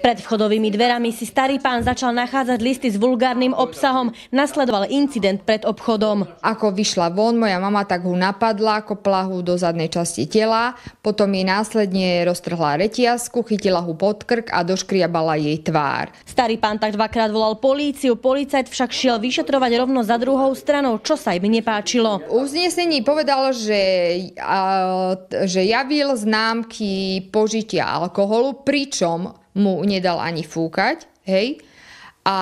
Pred vchodovými dverami si starý pán začal nachádzať listy s vulgárnym obsahom. Nasledoval incident pred obchodom. Ako vyšla von, moja mama tak ho napadla, kopla ho do zadnej časti tela, potom jej následne roztrhla retiasku, chytila ho pod krk a doškriabala jej tvár. Starý pán tak dvakrát volal políciu, policajt však šiel vyšetrovať rovno za druhou stranou, čo sa im nepáčilo. Uznesení povedal, že, že javil známky požitia alkoholu, pričom mu nedal ani fúkať, hej. A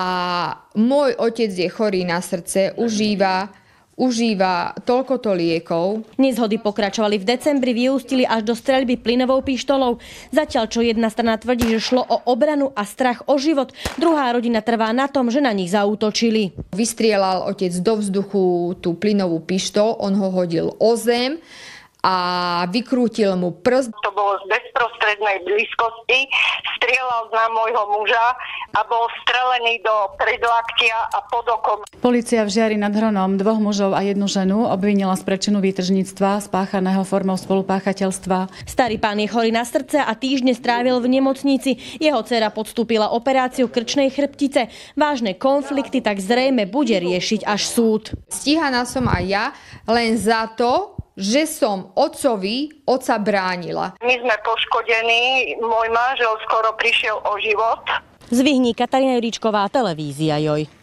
môj otec je chorý na srdce, užíva užíva toľkoto liekov. Nezhody pokračovali v decembri, vyústili až do streľby plynovou pištolou. Zatiaľ, čo jedna strana tvrdí, že šlo o obranu a strach o život, druhá rodina trvá na tom, že na nich zaútočili. Vystrielal otec do vzduchu tú plynovú pištol, on ho hodil o zem a vykrútil mu prst. To bolo z bezprostrednej blízkosti, strieľal na môjho muža a bol strelený do predlaktia a pod okom. Polícia v Žiari nad Hronom dvoch mužov a jednu ženu obvinila z prečinu výtržníctva spáchaného formou spolupáchateľstva. Starý pán je chorý na srdce a týždne strávil v nemocnici. Jeho dcera podstúpila operáciu krčnej chrbtice. Vážne konflikty tak zrejme bude riešiť až súd. Stíhaná som aj ja len za to, že som otcovi oca bránila. My sme poškodení, môj manžel skoro prišiel o život. Zvihní Katarína Juríčková, televízia Joj.